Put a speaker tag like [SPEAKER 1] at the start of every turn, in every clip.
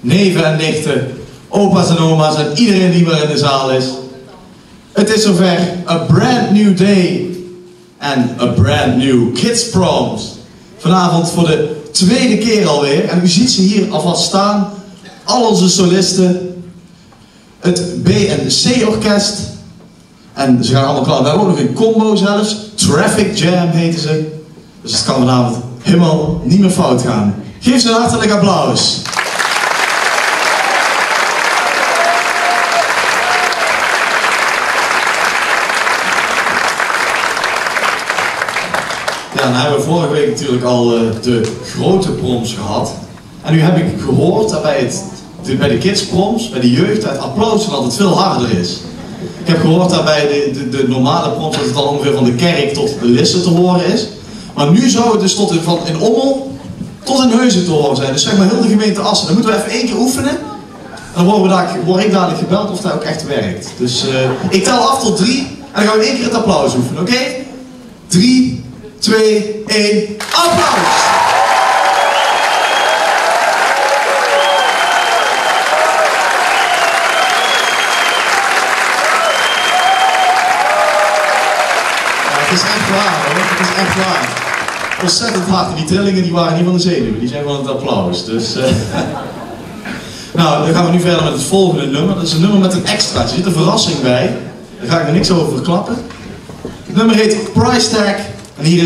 [SPEAKER 1] neven en nichten, opa's en oma's en iedereen die maar in de zaal is. Het is zover, a brand new day and a brand new Kids Proms. Vanavond voor de tweede keer alweer en u ziet ze hier alvast staan, al onze solisten, het B en C orkest en ze gaan allemaal klaar. We hebben ook nog een combo zelfs, Traffic Jam heten ze. Dus het kan vanavond helemaal niet meer fout gaan. Geef ze een hartelijk applaus. Dan hebben we vorige week natuurlijk al uh, de grote proms gehad. En nu heb ik gehoord dat bij, het, de, bij de kids proms, bij de jeugd, het applaus altijd veel harder is. Ik heb gehoord dat bij de, de, de normale proms dat het al ongeveer van de kerk tot de lissen te horen is. Maar nu zou het dus tot in, van, in Ommel tot in Heuzen te horen zijn. Dus zeg maar heel de gemeente Assen. Dan moeten we even één keer oefenen. En dan worden we daar, word ik dadelijk gebeld of dat ook echt werkt. Dus uh, ik tel af tot drie. En dan gaan we één keer het applaus oefenen, oké? Drie, twee, één, applaus! Het is echt waar hoor, het is echt waar. Ontzettend hard. Die trillingen die waren niet van de zenuwen, die zijn van het applaus. Dus, uh... nou, dan gaan we nu verder met het volgende nummer. Dat is een nummer met een extra. Er zit een verrassing bij. Daar ga ik er niks over verklappen. Het nummer heet Price Tag en hier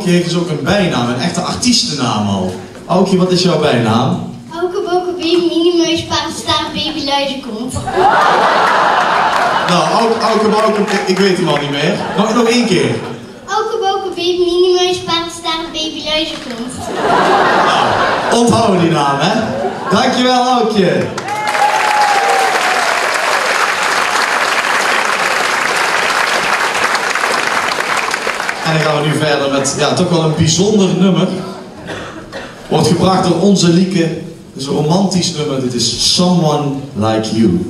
[SPEAKER 1] Aukje heeft dus ook een bijnaam, een echte artiestennaam al. Aukje, wat is jouw bijnaam?
[SPEAKER 2] Auke boke baby minimeus paardenstaart baby luizenkomt.
[SPEAKER 1] Nou, Auke, Auke, ik- ik weet hem al niet meer. Nog, nog één keer.
[SPEAKER 2] Auke boke baby minimeus paardenstaart baby luizenkomt.
[SPEAKER 1] Onthouden die naam, hè? Dankjewel, Aukje. En dan gaan we nu verder ja, toch wel een bijzonder nummer. Wordt gebracht door onze Lieke. Het is een romantisch nummer. Dit is Someone Like You.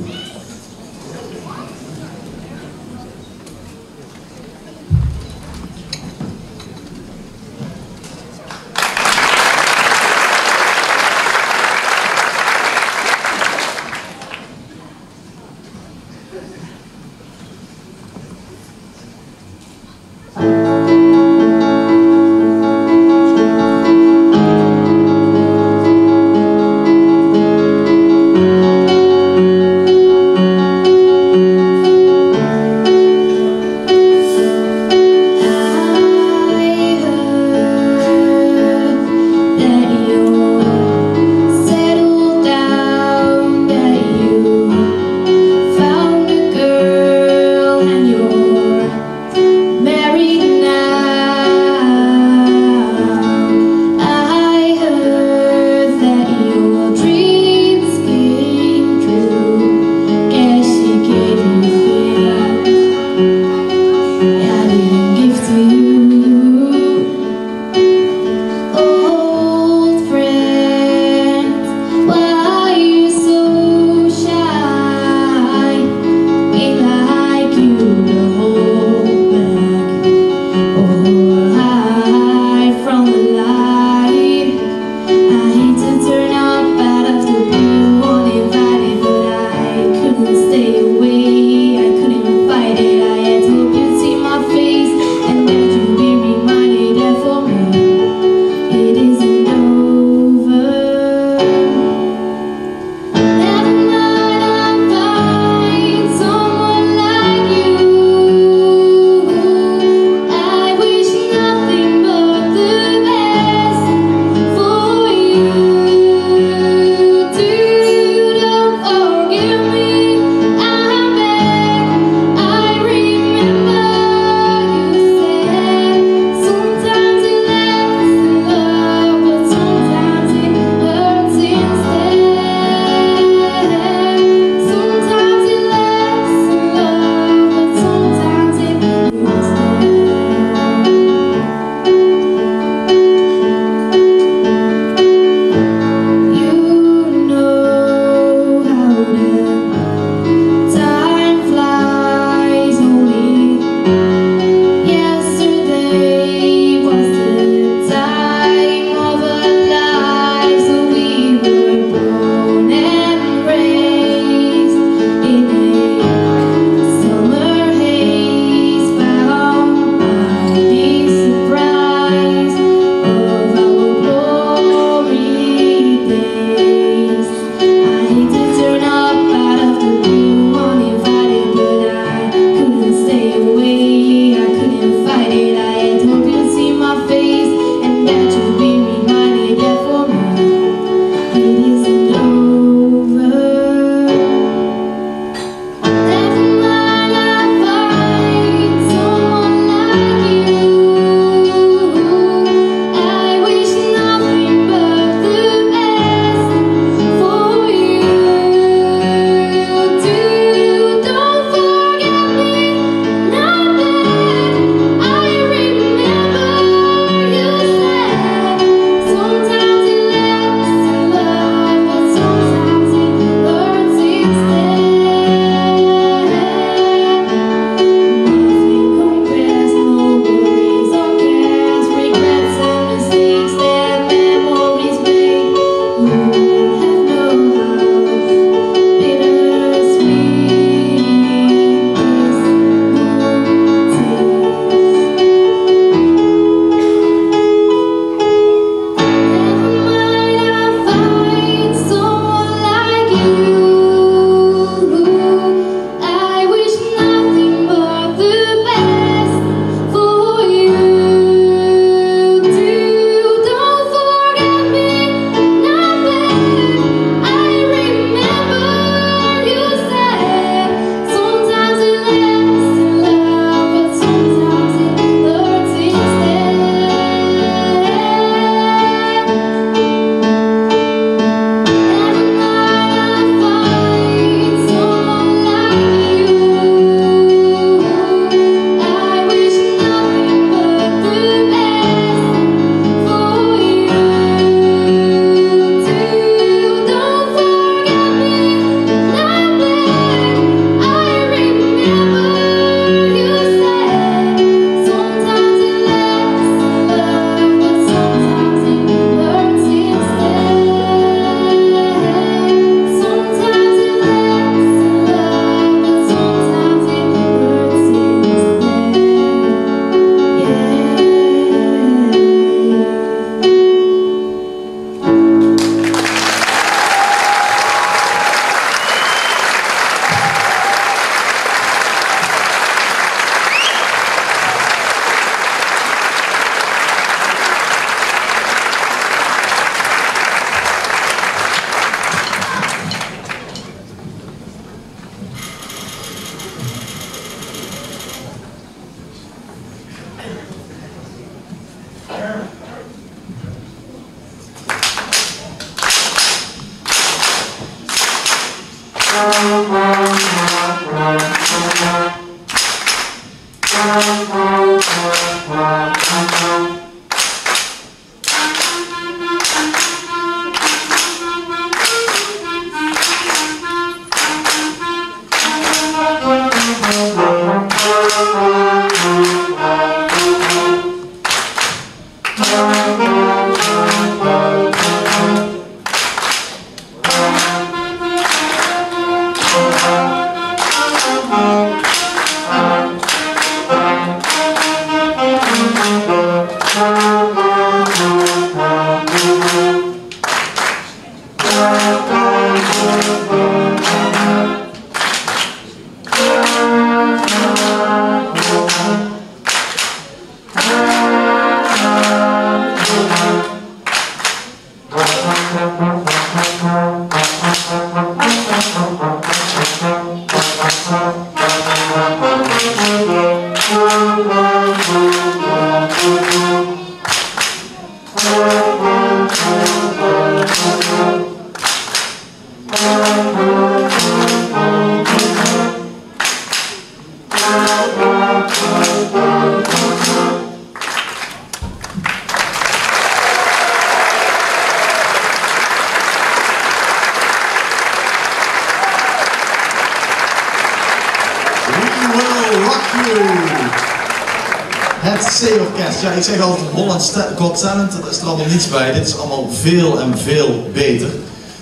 [SPEAKER 1] Got Talent, dat is er allemaal niets bij. Dit is allemaal veel en veel beter.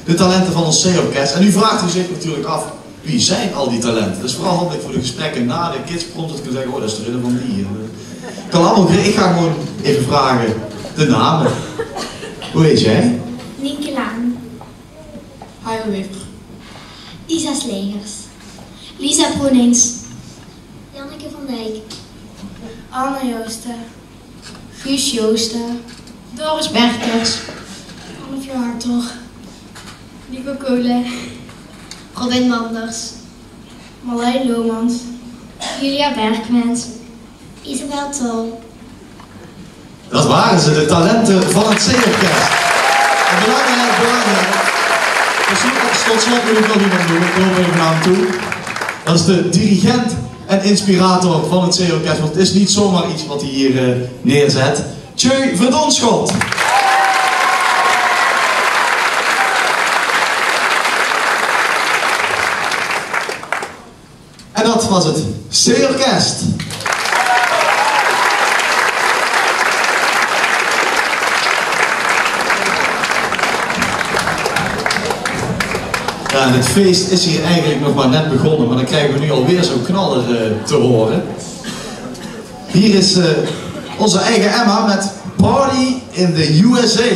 [SPEAKER 1] De talenten van ons C-orkest. En nu vraagt u zich natuurlijk af, wie zijn al die talenten? Dat is vooral handig voor de gesprekken na de kids prompt te kunnen zeggen, oh dat is de ridder van die. Ik kan allemaal, ik ga gewoon even vragen de namen. Hoe heet jij? Het C-orkest. En belangrijk, belangrijk. Dus tot slot wil ik nog iemand noemen, ik loop even naar hem toe. Dat is de dirigent en inspirator van het C-orkest, want het is niet zomaar iets wat hij hier eh, neerzet. Tjeu Verdonschot. En dat was het C-orkest. Ja, het feest is hier eigenlijk nog maar net begonnen, maar dan krijgen we nu alweer zo'n knaller eh, te horen. Hier is eh, onze eigen Emma met Party in the USA.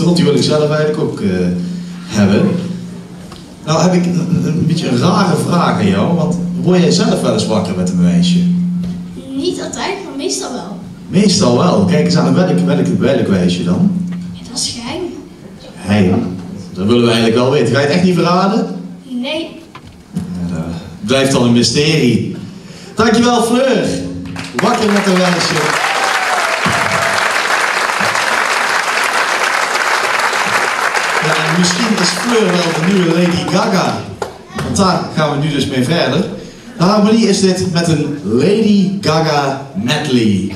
[SPEAKER 1] Want die wil ik zelf eigenlijk ook eh, hebben. Nou heb ik een, een beetje een rare vraag aan jou, want word jij zelf wel eens wakker met een meisje?
[SPEAKER 3] Niet altijd, maar meestal wel.
[SPEAKER 1] Meestal wel. Kijk eens aan welk, welk, welk meisje dan?
[SPEAKER 3] Ja, dat is geheim.
[SPEAKER 1] Hé, dat willen we eigenlijk wel weten. Ga je het echt niet verraden?
[SPEAKER 3] Nee.
[SPEAKER 1] Ja, dat blijft dan een mysterie. Dankjewel Fleur. Wakker met een meisje. Is wel de nieuwe Lady Gaga. Want daar gaan we nu dus mee verder. De harmonie is dit met een Lady Gaga medley.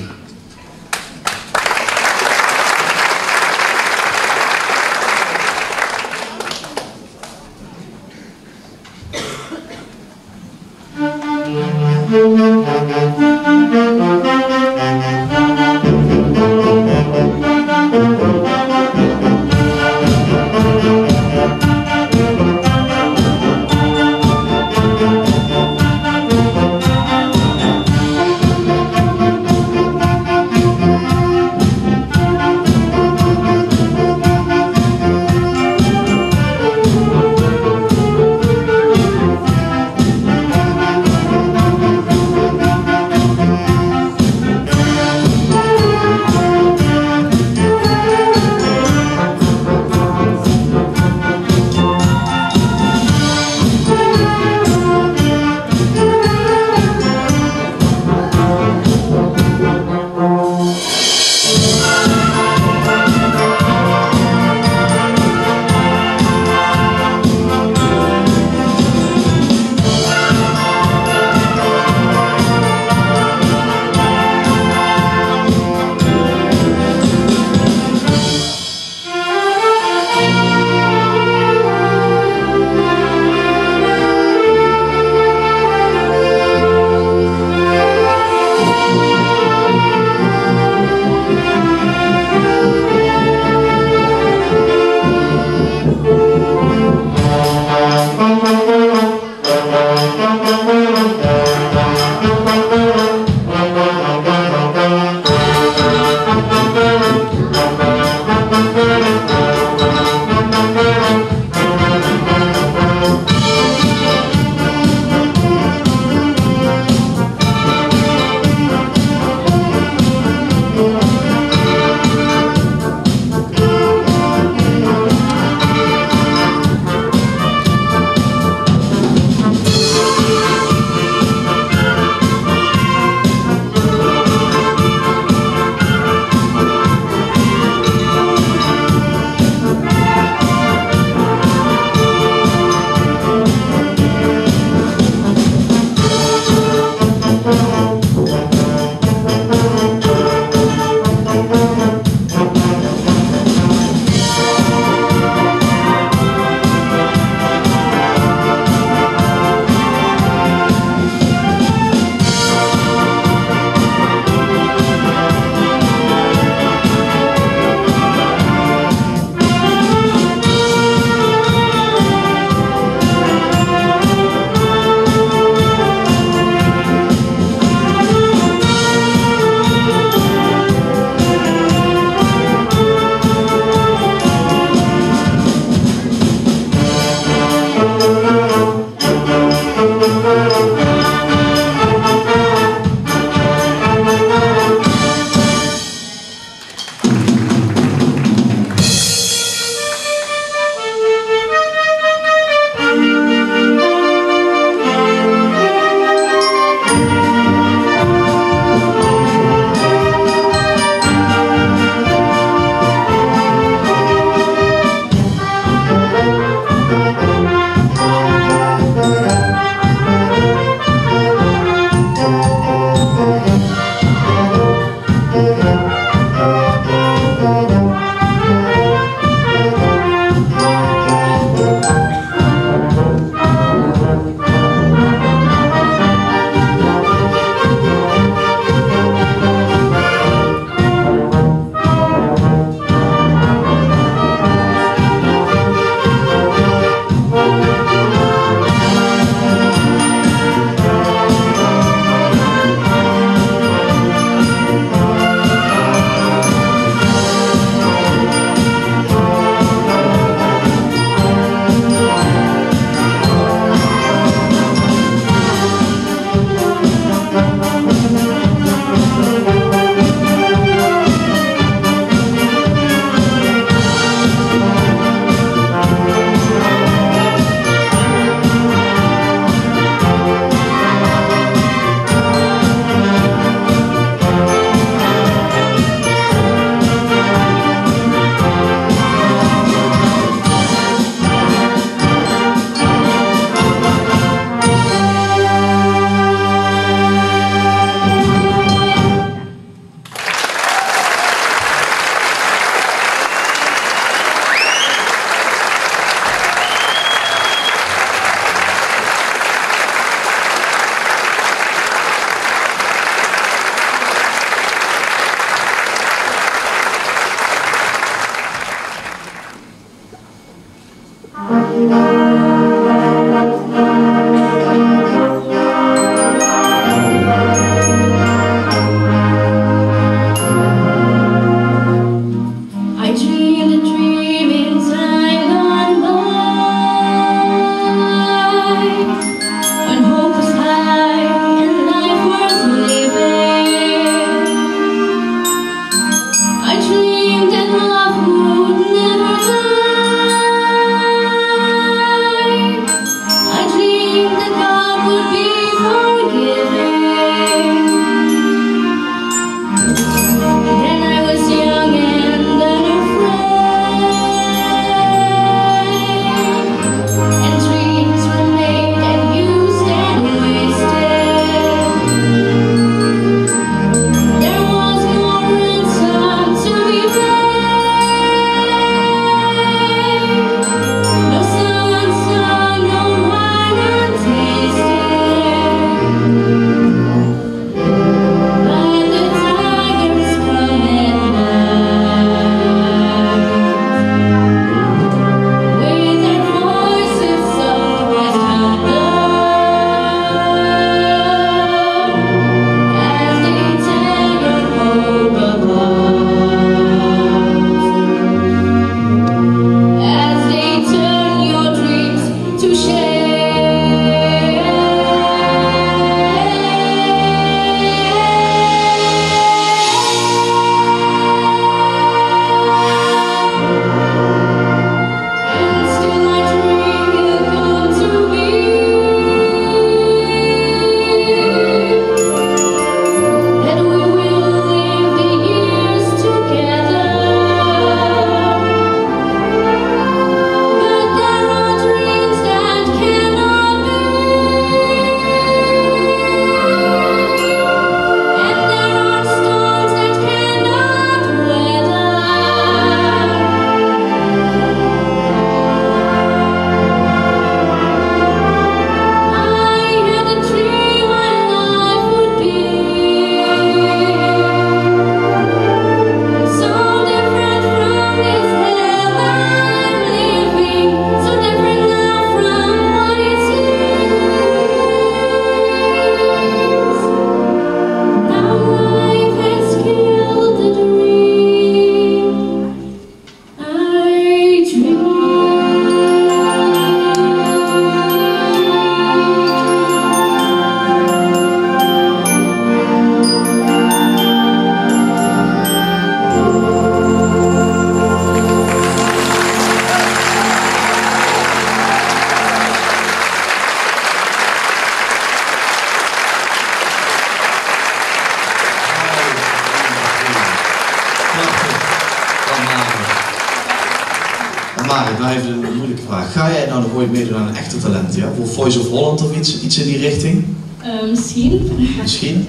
[SPEAKER 1] Iets, in die richting?
[SPEAKER 4] Eh, misschien.
[SPEAKER 1] Misschien?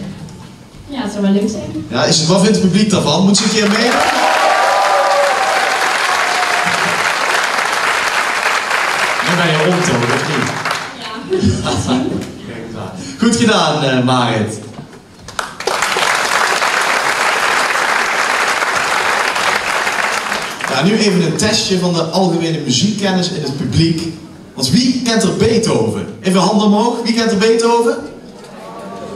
[SPEAKER 4] Ja, het zou wel leuk zijn.
[SPEAKER 1] Ja, is het, wat vindt het publiek daarvan? Moet ze een keer meedoen? Nu ben je om, toch? Of niet?
[SPEAKER 4] Ja,
[SPEAKER 1] Kijk eens aan. Goed gedaan, eh, Marit. Ja, nu even een testje van de algemene muziekkennis in het publiek. Want wie kent er Beethoven? Even handen omhoog. Wie kent er Beethoven?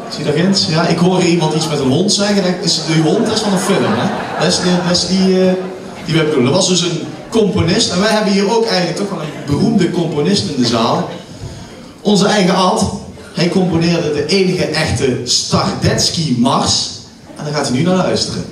[SPEAKER 1] Zie je daar ginds? Ja, ik hoor iemand iets met een hond zeggen. Dat is de hond dat is van een film, hè? Dat dat is die, eh, die we bedoelen. Dat was dus een componist. En wij hebben hier ook eigenlijk toch wel een beroemde componist in de zaal. Onze eigen Ad. Hij componeerde de enige echte Stardetsky-mars. En daar gaat hij nu naar luisteren.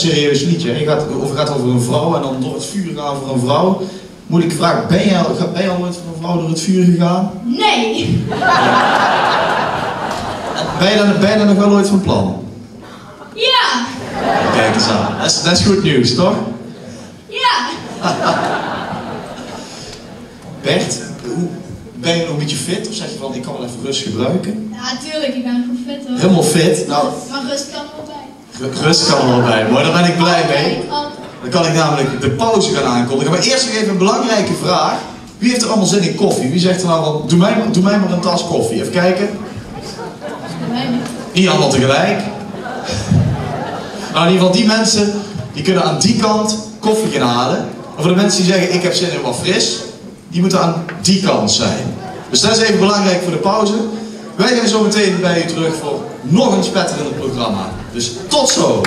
[SPEAKER 1] Serieus liedje. Je gaat, over, gaat over een vrouw en dan door het vuur gaan voor een vrouw. Moet ik vragen, ben je, al- ben al ooit voor een vrouw door het vuur gegaan?
[SPEAKER 3] Nee.
[SPEAKER 1] Ben je, daar, ben je nog wel ooit van plan?
[SPEAKER 3] Ja.
[SPEAKER 1] Kijk eens aan. Dat is, dat is goed nieuws, toch?
[SPEAKER 3] Ja.
[SPEAKER 1] Bert, ben je nog een beetje fit? Of zeg je van, ik kan wel even rust gebruiken?
[SPEAKER 3] Ja, tuurlijk. Ik ben goed fit hoor.
[SPEAKER 1] Helemaal fit? Nou,
[SPEAKER 3] Maar rust kan bij.
[SPEAKER 1] ru- rust kan er wel bij. Maar daar ben ik blij mee. Dan kan ik namelijk de pauze gaan aankondigen. Maar eerst nog even een belangrijke vraag. Wie heeft er allemaal zin in koffie? Wie zegt er nou van, doe mij, maar- doe mij maar een tas koffie. Even kijken.
[SPEAKER 3] Niet
[SPEAKER 1] allemaal tegelijk. Nou, in ieder geval die mensen, die kunnen aan die kant koffie gaan halen. En voor de mensen die zeggen, ik heb zin in wat fris, die moeten aan die kant zijn. Dus dat is even belangrijk voor de pauze. Wij zijn zo meteen bij u terug voor nog een spetterend programma. Dus tot zo!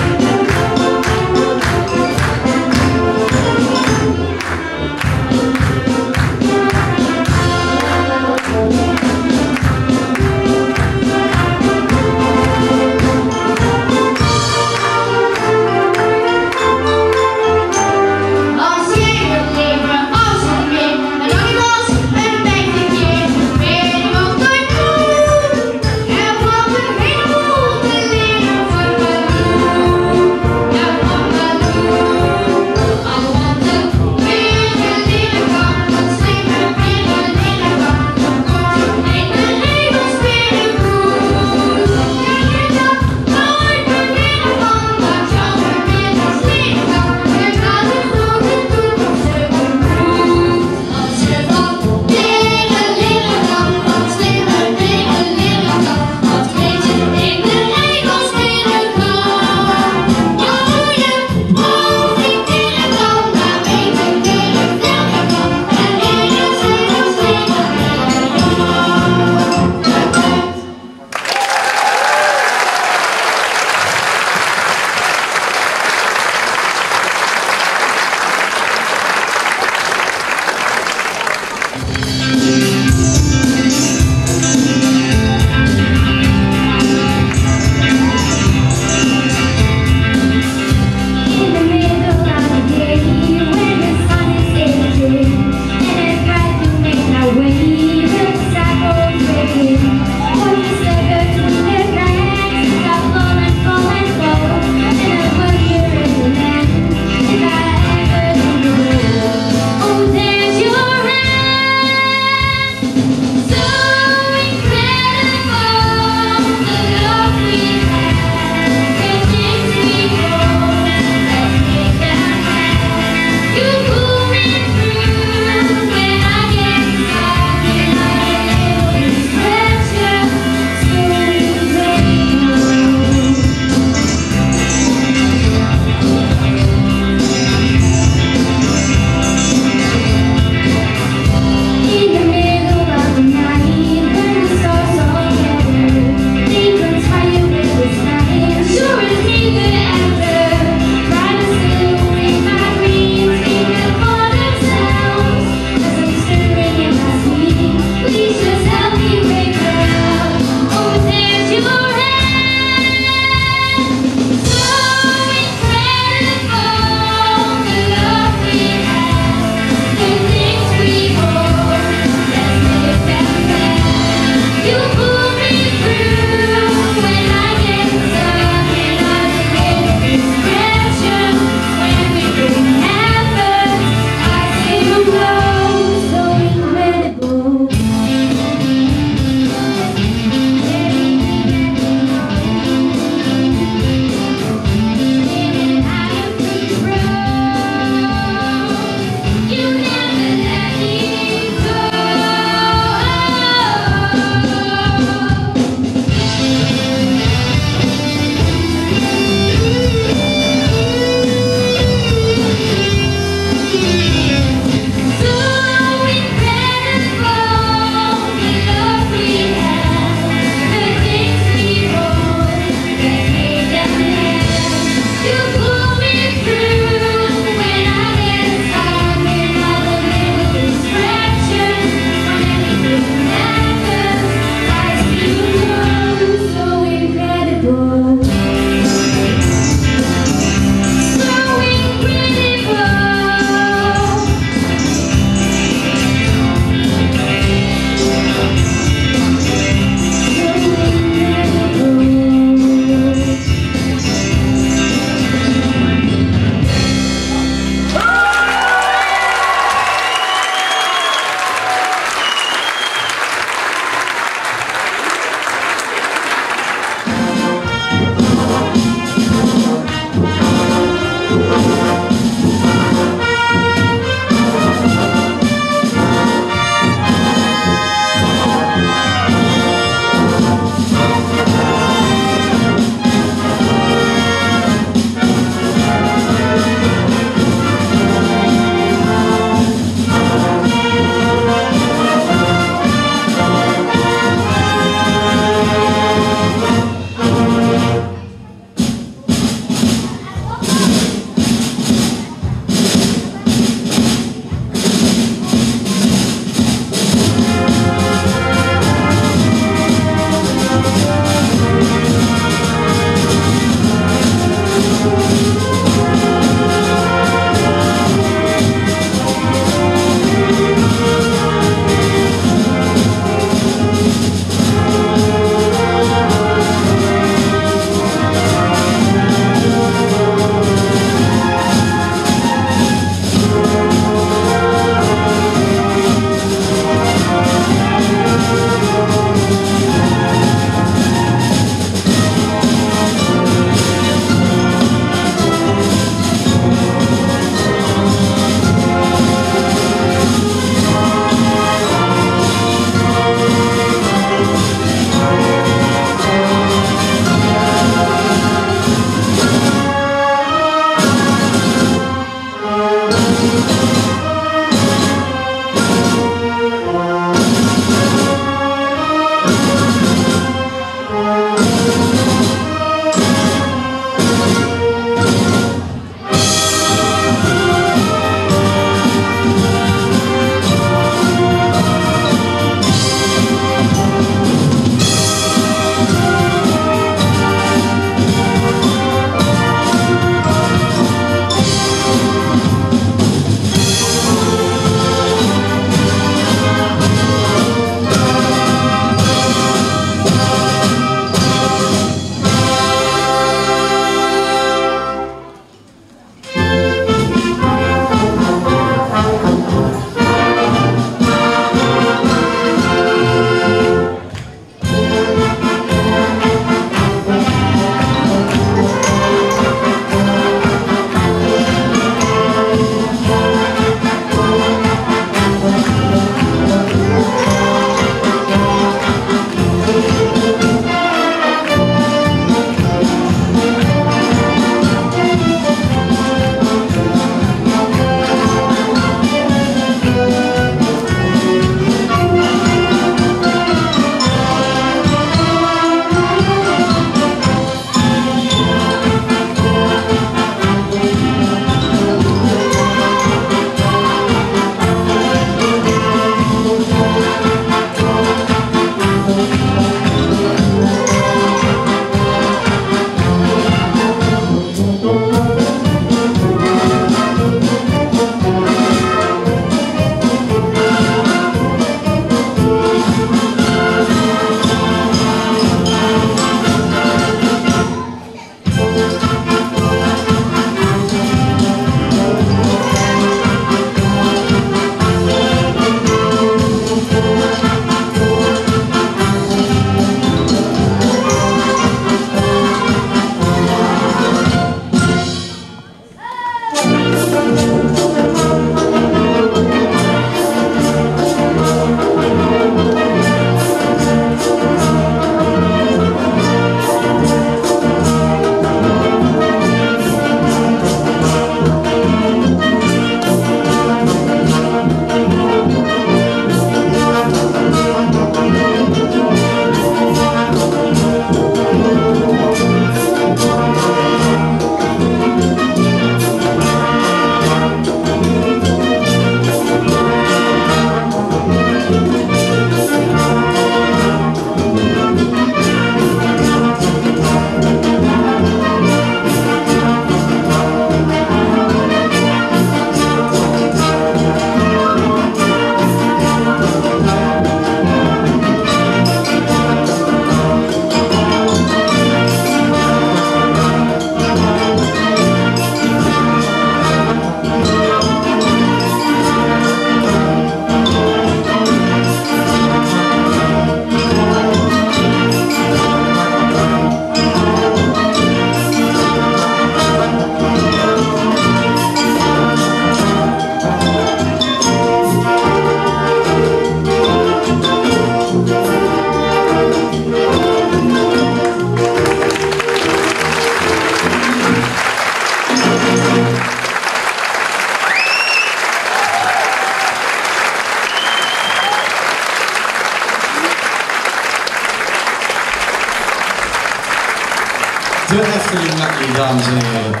[SPEAKER 1] Dames en heren.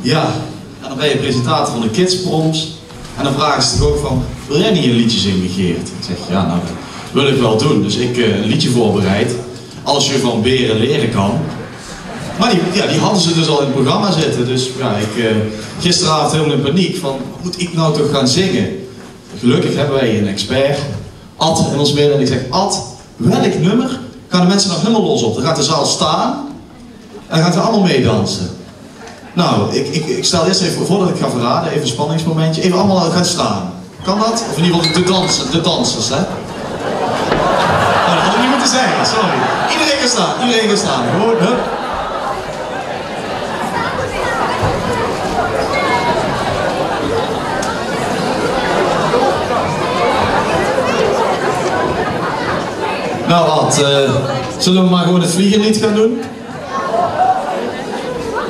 [SPEAKER 1] Ja, en dan ben je presentator van de Kids Proms. En dan vragen ze toch ook van, wil jij niet een liedje zingen, Geert? Ik zeg, ja, nou, dat wil ik wel doen. Dus ik eh, een liedje voorbereid. Als je van beren leren kan. Maar die, ja, die hadden ze dus al in het programma zitten. Dus ja, ik, eh, gisteravond helemaal in paniek van, moet ik nou toch gaan zingen? Gelukkig hebben wij een expert, Ad, in ons midden. En ik zeg, Ad, welk nummer gaan de mensen nog helemaal los op? Dan gaat de zaal staan en dan gaan ze allemaal meedansen. Nou, ik, ik, ik stel eerst even, voordat ik ga verraden, even een spanningsmomentje. Even allemaal gaan staan. Kan dat? Of in ieder geval de, dansen, de dansers, hè? Nou, dat had ik niet moeten zeggen, sorry. Iedereen gaat staan, iedereen gaat staan. Gewoon. Nou wat, eh, zullen we maar gewoon het vliegenlied gaan doen?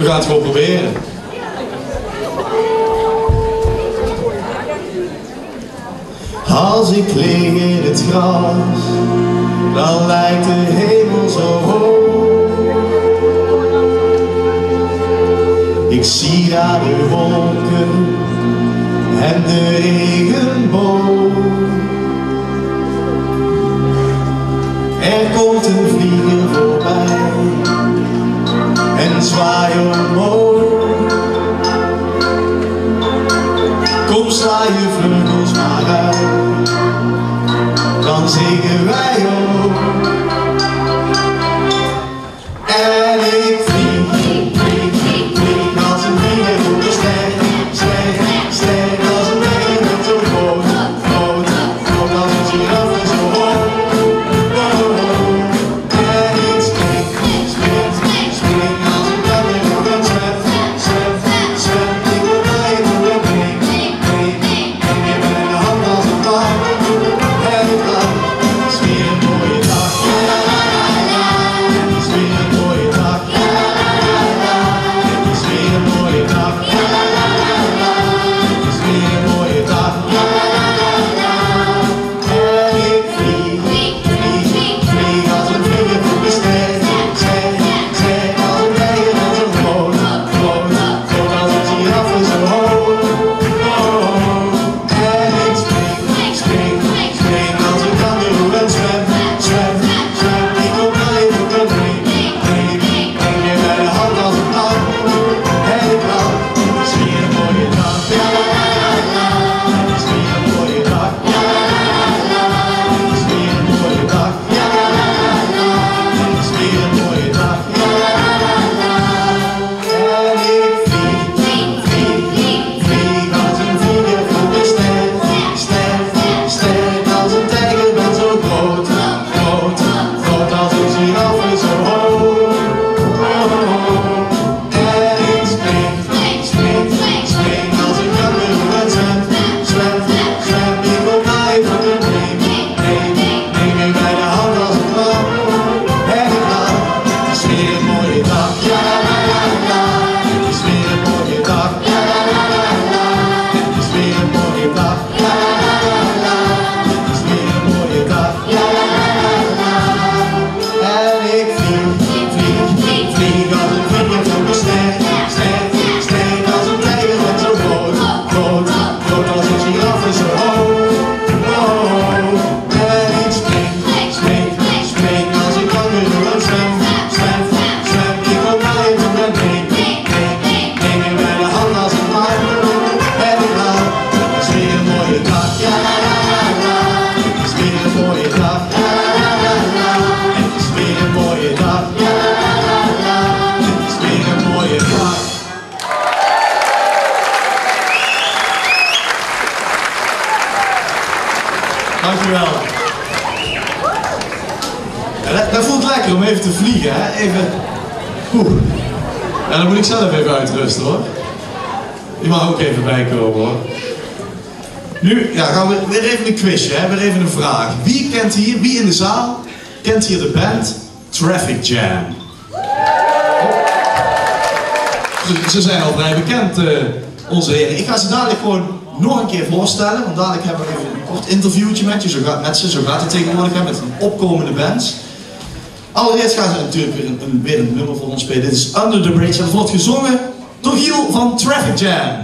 [SPEAKER 1] We gaan het gewoon proberen. Als ik lig in het gras, dan lijkt de hemel zo hoog. Ik zie daar de wolken en de regenboog. Er komt een vlieger voorbij en zwaai omhoog. Kom sla je vleugels maar uit, dan zingen wij ook. Nu ja, gaan we weer even een quizje, weer even een vraag. Wie kent hier, wie in de zaal kent hier de band Traffic Jam? Oh. Ze, zijn al vrij bekend, eh, onze heren. Ik ga ze dadelijk gewoon nog een keer voorstellen, want dadelijk hebben we even een kort interviewtje met, je, zo gaat, met ze. Zo gaat het tegenwoordig met een opkomende band.
[SPEAKER 5] Allereerst gaan ze natuurlijk weer een, weer een nummer voor ons spelen. Dit is Under the Bridge en wordt gezongen door heel van Traffic Jam.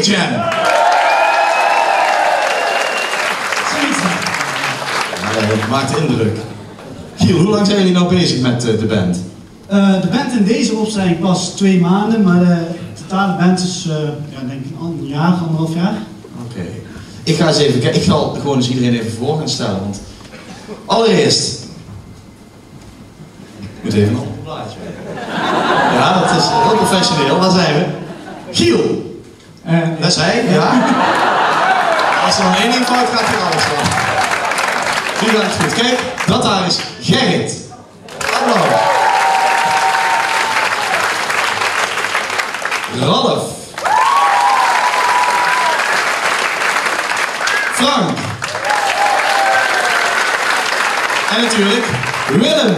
[SPEAKER 5] Space Jam. Maakt indruk. Giel, hoe lang zijn jullie nou bezig met eh, de band?
[SPEAKER 1] Eh, de band in deze opstelling pas twee maanden, maar eh, de totale band is ja, denk ik een jaar, anderhalf jaar.
[SPEAKER 5] Oké. Ik ga eens even kijken. Ik ga gewoon eens iedereen even voor gaan stellen. Want
[SPEAKER 1] allereerst. Ik moet even een plaatje. Ja, dat is heel professioneel. Waar zijn we? Giel! Hij, ja. Als er nog één ding fout gaat, gaat alles wel. Nu gaat het goed. Kijk, dat daar is Gerrit. Applaus. Ralf. Frank. En natuurlijk Willem.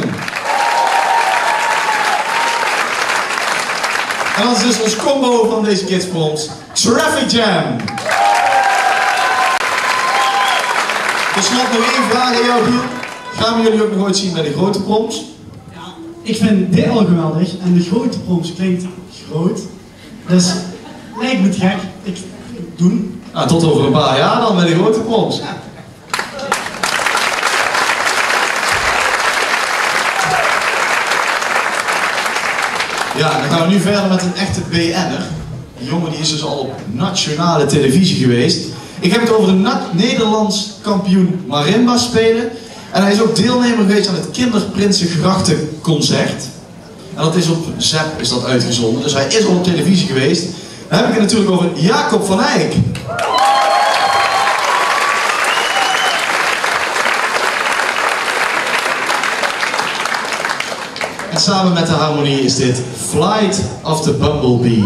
[SPEAKER 1] En dat is dus ons combo van deze Kids Proms. Traffic Jam. Tot slot nog één vraag aan jou, Giel. Gaan we jullie ook nog ooit zien bij de grote proms?
[SPEAKER 5] ik vind dit al geweldig en de grote proms klinkt groot. Dus lijkt me het gek. Ik, ik doen.
[SPEAKER 1] Nou, tot over een paar jaar dan met de grote proms. Ja, dan gaan we nu verder met een echte BN'er. Jongen die is dus al op nationale televisie geweest. Ik heb het over na- Nederlands kampioen marimba spelen. En hij is ook deelnemer geweest aan het Kinderprinsengrachtenconcert. En dat is op ZEP is dat uitgezonden. Dus hij is al op televisie geweest. Dan heb ik het natuurlijk over Jacob van Eyck. En samen met de harmonie is dit Flight of the Bumblebee.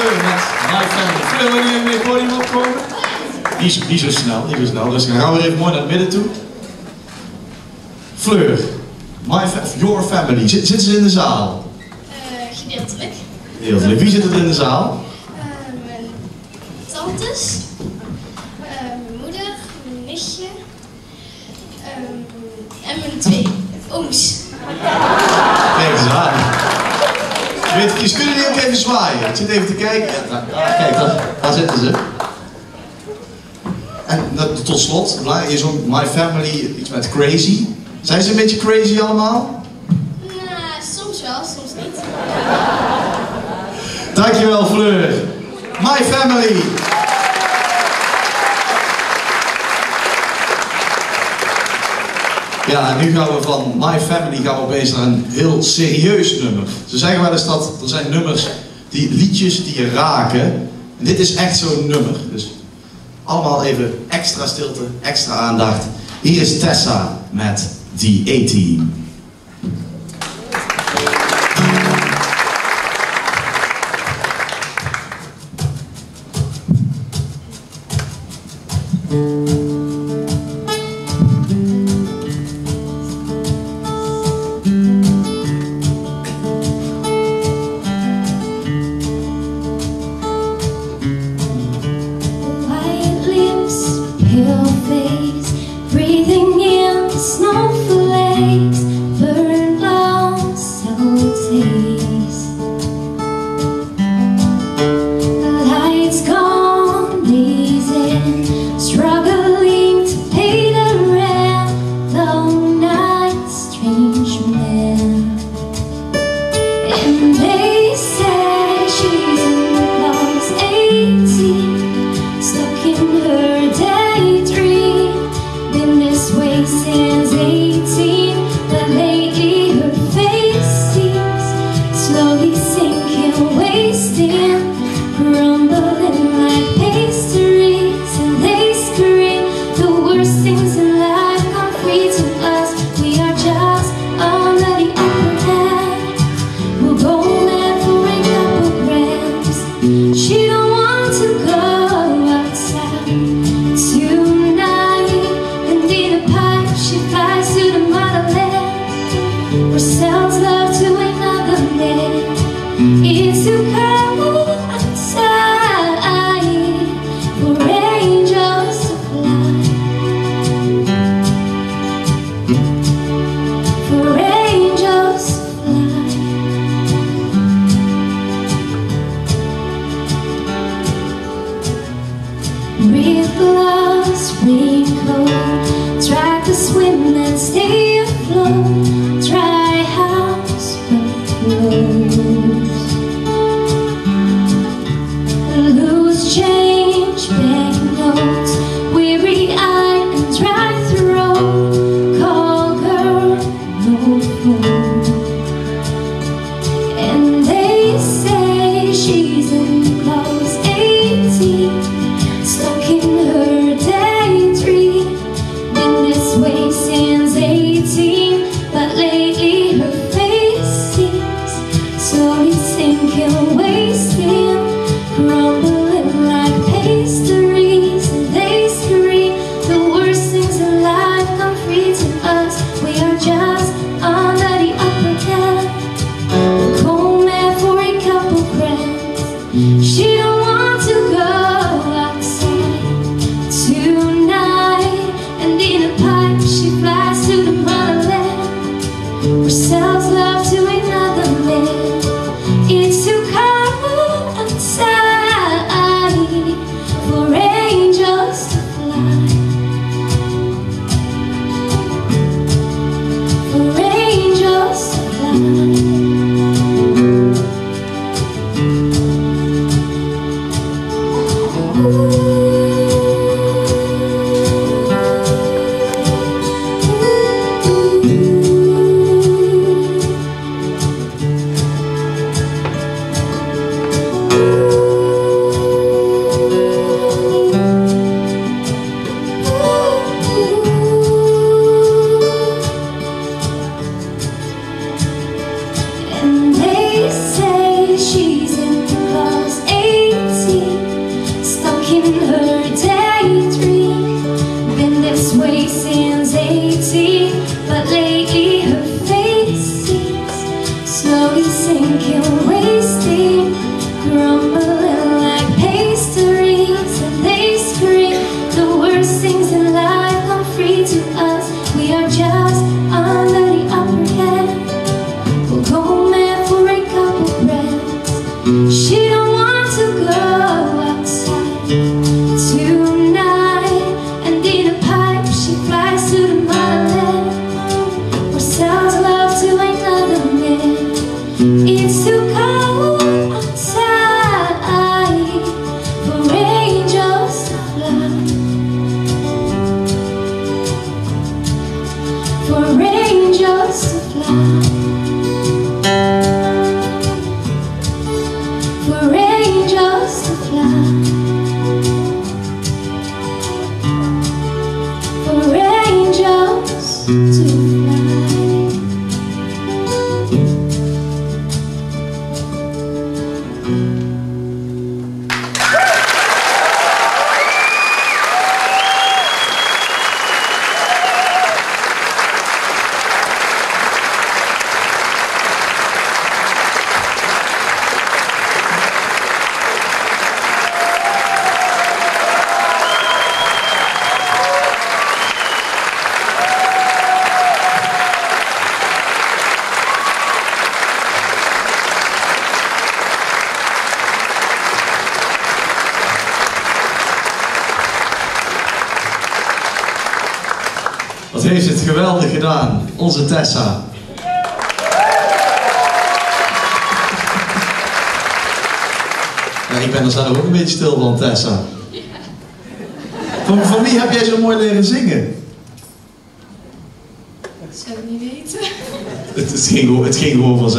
[SPEAKER 4] Fleur met My Family. Fleur, wil je mee het podium opkomen? Niet zo, niet zo snel, niet zo snel. Dus dan gaan we weer even mooi naar het midden toe. Fleur, my Your Family. Zit, zitten ze in de zaal?
[SPEAKER 1] Eh, gedeeltelijk.
[SPEAKER 4] Wie zit er in de zaal?
[SPEAKER 1] Eh, mijn tantes,
[SPEAKER 4] Ik zit even te kijken. Ja, kijk, daar, zitten ze. En dat- tot slot, je zong My Family, iets met crazy. Zijn ze een beetje crazy allemaal?
[SPEAKER 1] Nou, soms wel, soms niet.
[SPEAKER 4] Dankjewel Fleur. My Family. Ja, en nu gaan we van My Family gaan we opeens naar een heel serieus nummer. Ze zeggen wel eens dat er zijn nummers, die liedjes die je raken. En dit is echt zo'n nummer. Dus allemaal even extra stilte, extra aandacht. Hier is Tessa met The A-Team.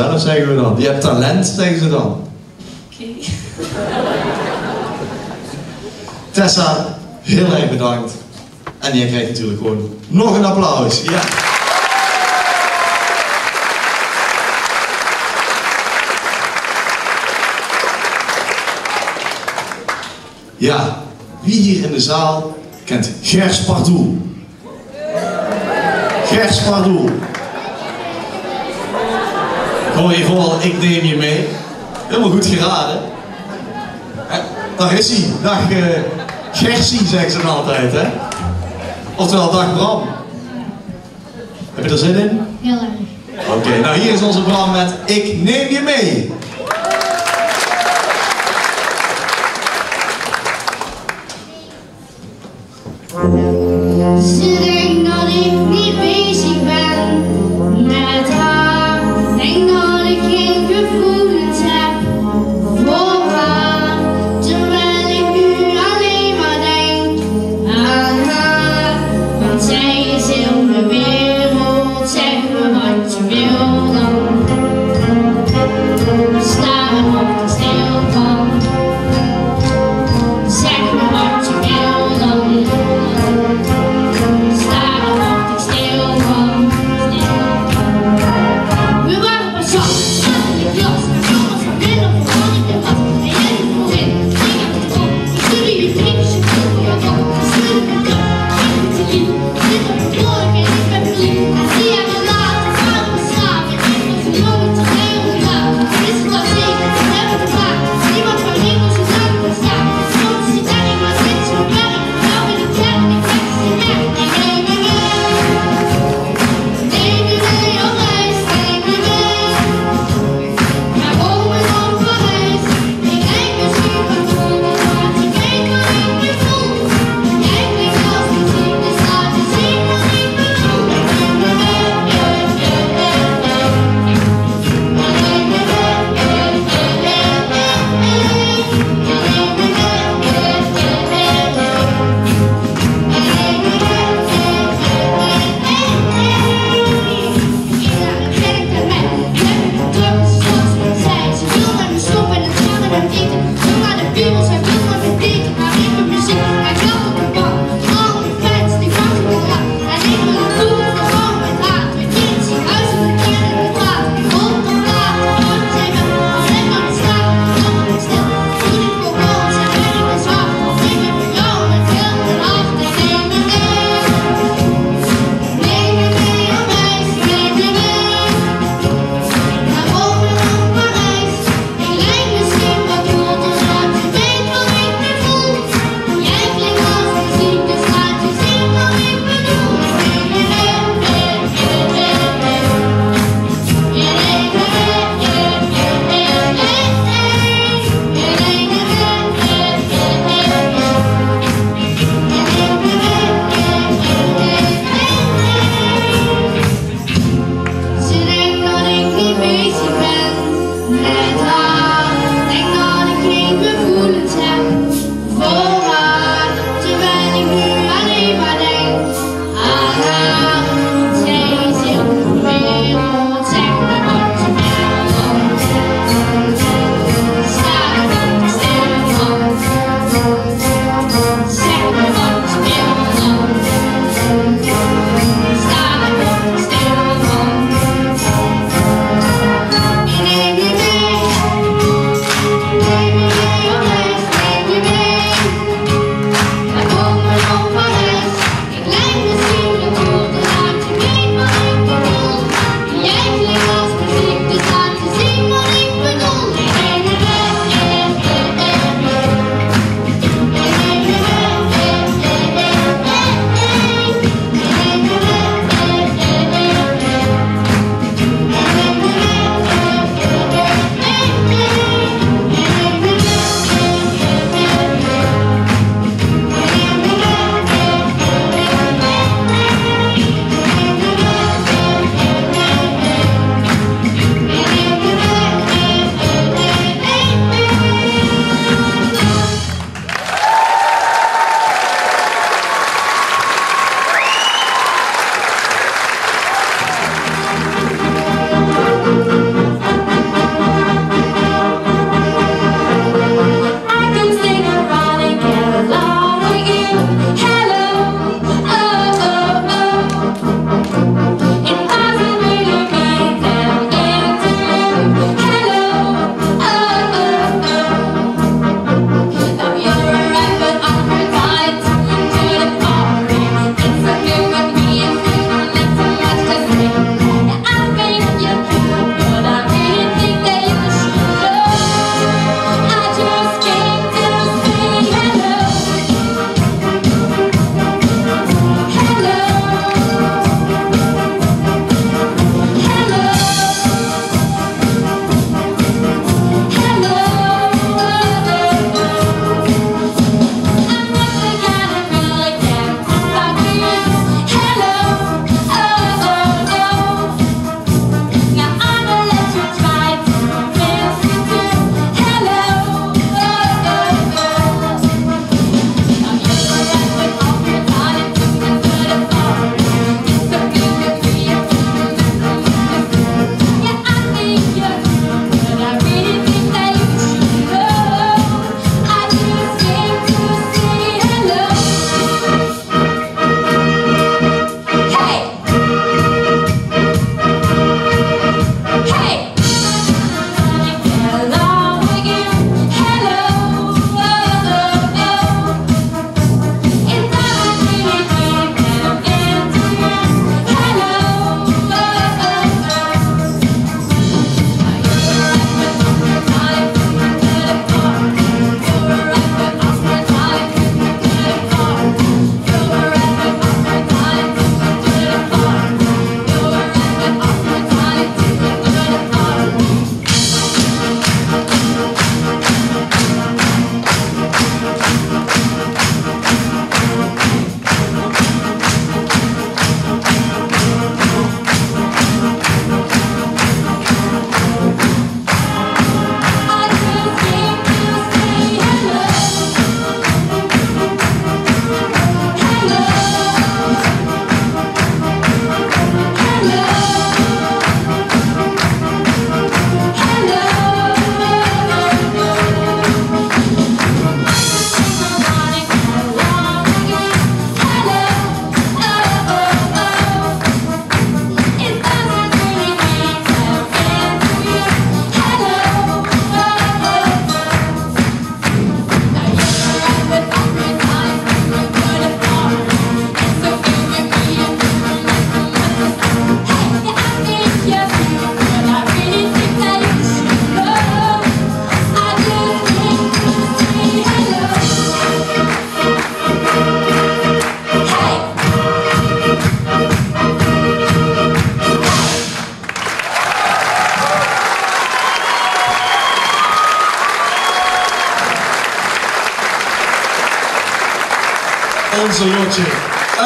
[SPEAKER 1] Vanzelf, zeggen we dan. Je hebt talent, zeggen ze dan.
[SPEAKER 3] Oké.
[SPEAKER 1] Tessa, heel erg bedankt. En jij krijgt natuurlijk gewoon nog een applaus. Ja. Ja, wie hier in de zaal kent Gers Pardoel? Gers Pardoel. Hoor je vooral, ik neem je mee. Helemaal goed geraden. Eh, Daar is hij. Dag eh, Gersie, zeggen ze dan altijd, hè? Oftewel, dag Bram. Heb je er zin in?
[SPEAKER 2] Heel erg.
[SPEAKER 1] Oké, nou hier is onze Bram met Ik neem je mee.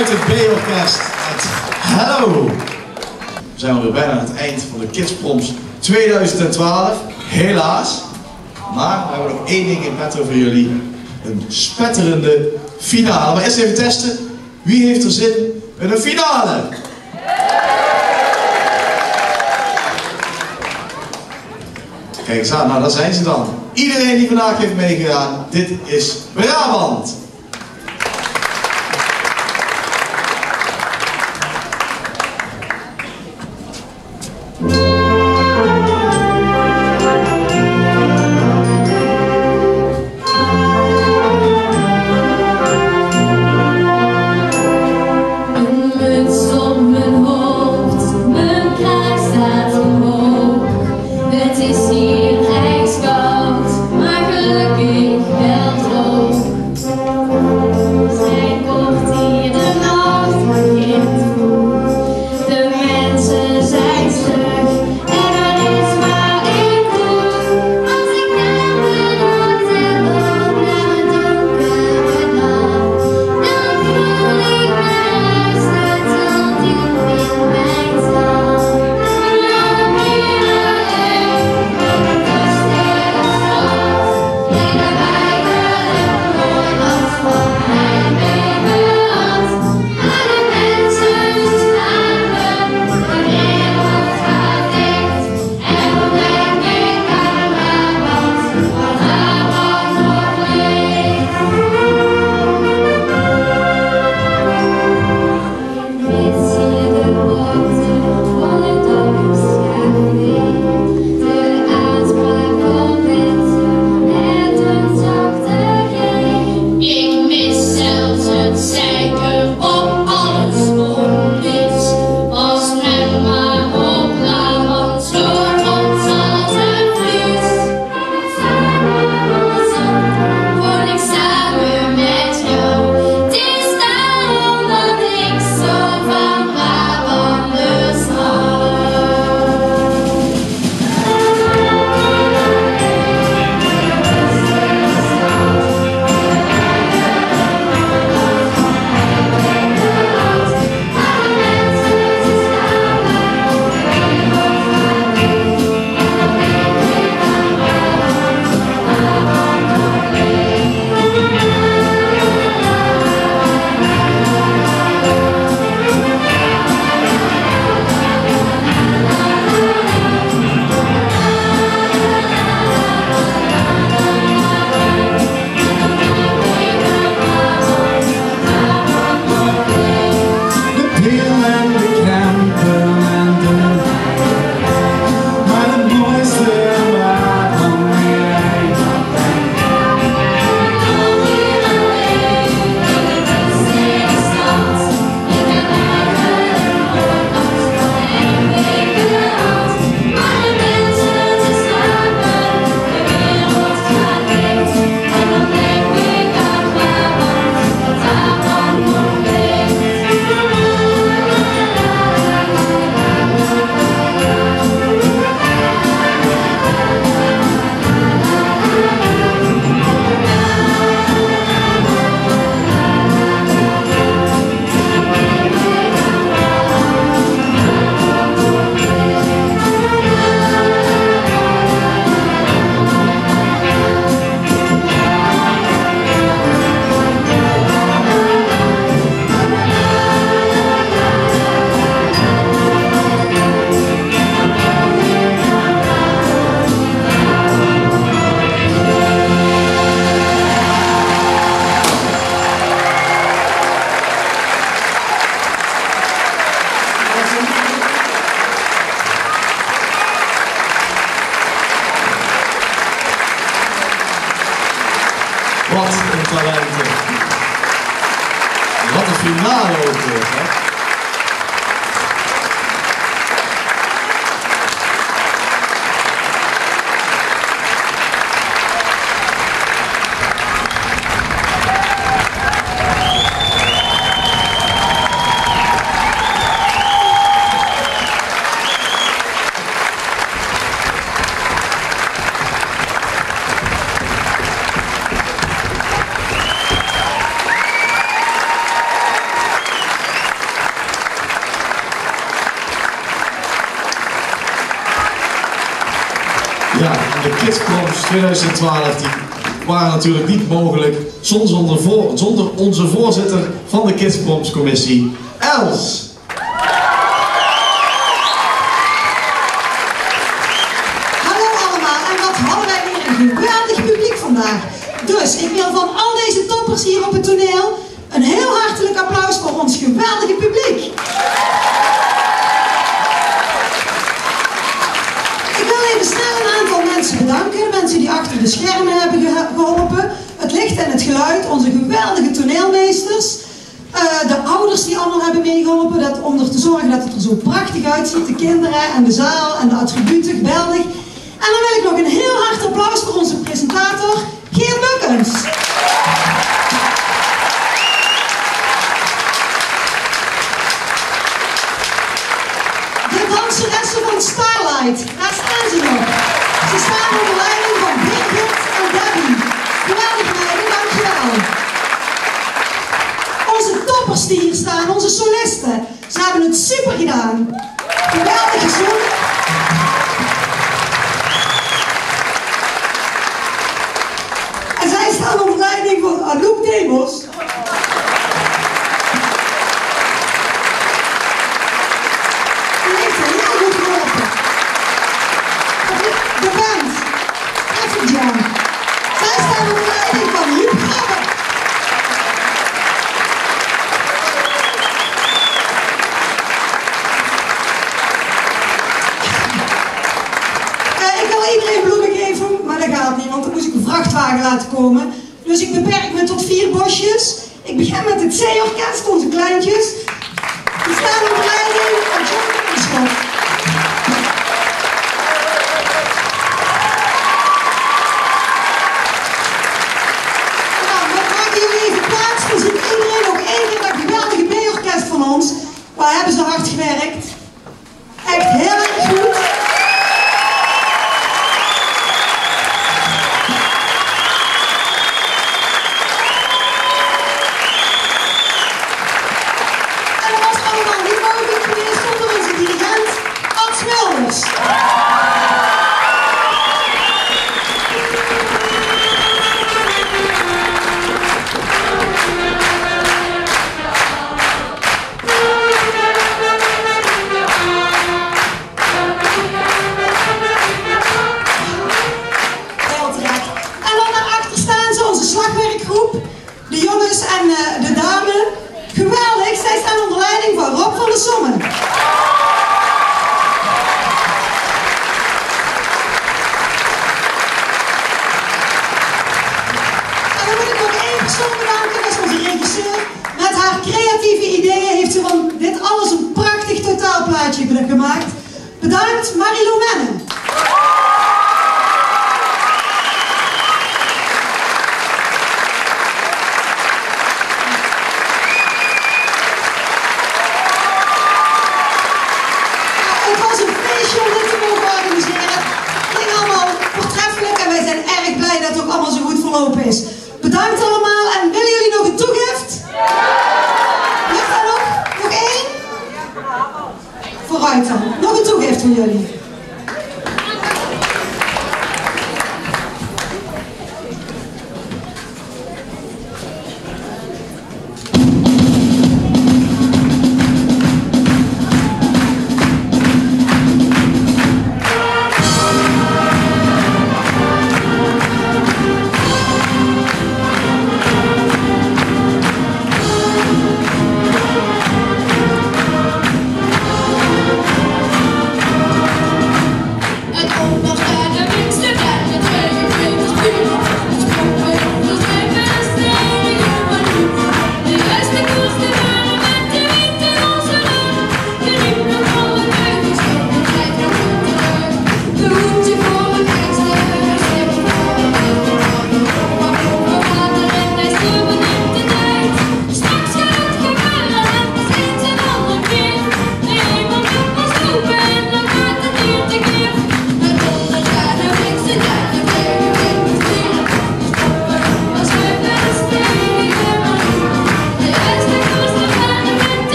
[SPEAKER 4] uit het B-orkest Hallo. Hello. We zijn weer bijna aan het eind van de Kidsproms 2012, helaas. Maar we hebben nog één ding in petto voor jullie. Een spetterende finale. Maar eerst even testen. Wie heeft er zin in een finale? Kijk eens aan, nou daar zijn ze dan. Iedereen die vandaag heeft meegedaan, dit is Brabant.
[SPEAKER 6] 2012 die waren natuurlijk niet mogelijk zonder, zonder onze voorzitter van de Kidspromscommissie, Els.
[SPEAKER 7] Maar hebben ze hard gewerkt?